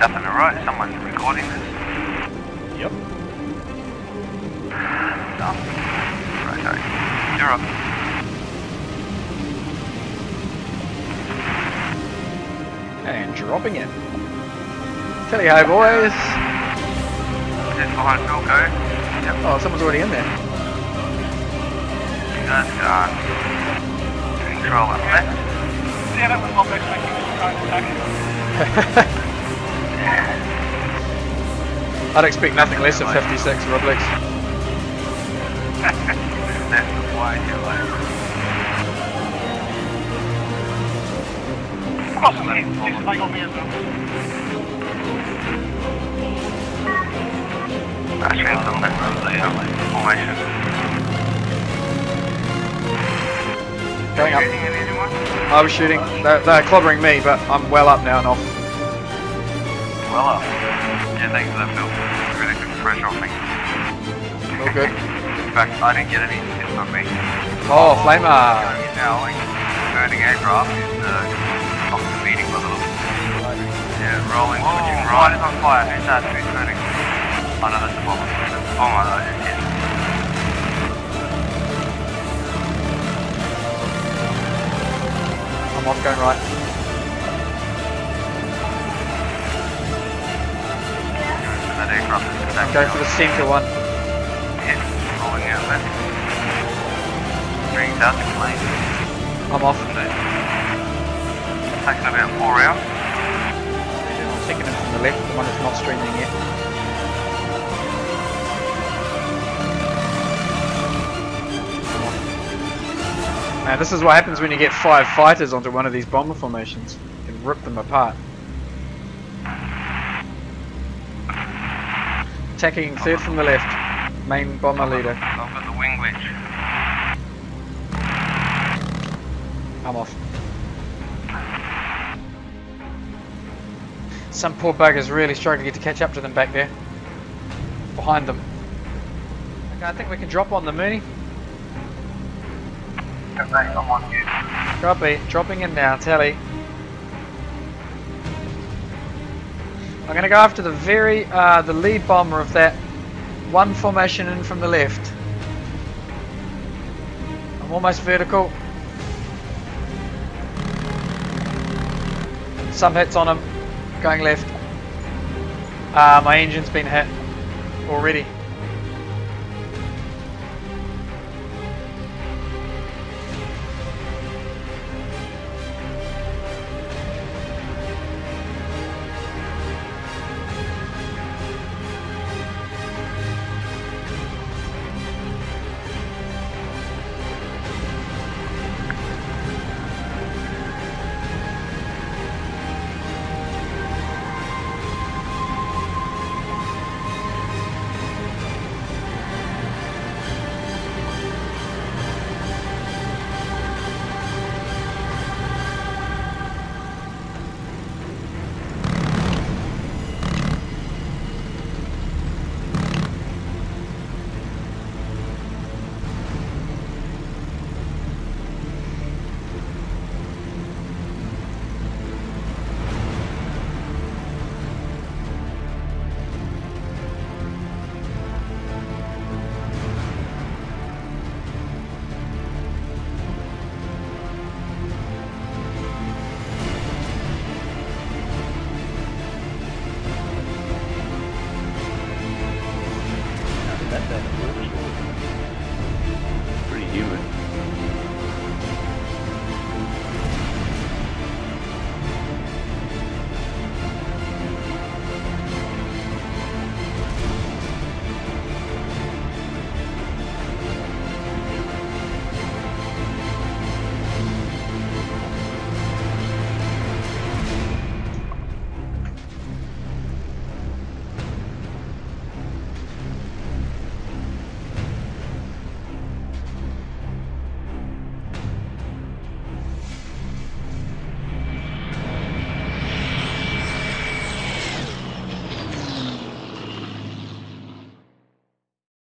right? Someone's recording this. Yep. Done. Right, okay. You're up. And dropping in. Tally ho, boys. Just behind Philco. Yep. Oh, someone's already in there. That's uh, gone. Control up left. Yeah, that was one big making a surprise attack. I'd expect nothing less than 56 Rodlex. That's the wide yellow. I've got some hits, just like on me as well. That's right on that road there. Formation. Going up. Shooting at anyone? I was shooting. They're, they're clobbering me, but I'm well up now and off. Well up. Yeah, thanks for that, Phil. Really the pressure off me. Good. In fact, I didn't get any hits on me. Oh, flamer. Going in now, like, burning aircraft is uh, off the meeting by the. Yeah, rolling, switching right. is on fire. Who's that? Who's burning? Oh no, that's the bomber. That's the bomber that I just hit. I'm off going right. I'm going for the center one. Hit. Rolling out oh, left. Bringing south to plane. I'm off. Taking about four rounds. Taking him from the left, the one that's not streaming yet. Man, this is what happens when you get five fighters onto one of these bomber formations. You can rip them apart. Attacking third from the left. Main bomber leader. I've got the wing glitch. I'm off. Some poor buggers really struggling to get to catch up to them back there. Behind them. Okay, I think we can drop on them, Mooney. Okay, I'm on you. Copy. Dropping in now, Tally. I'm going to go after the very, uh, the lead bomber of that one formation in from the left. I'm almost vertical. Some hits on him. Going left. Uh, my engine's been hit already. that.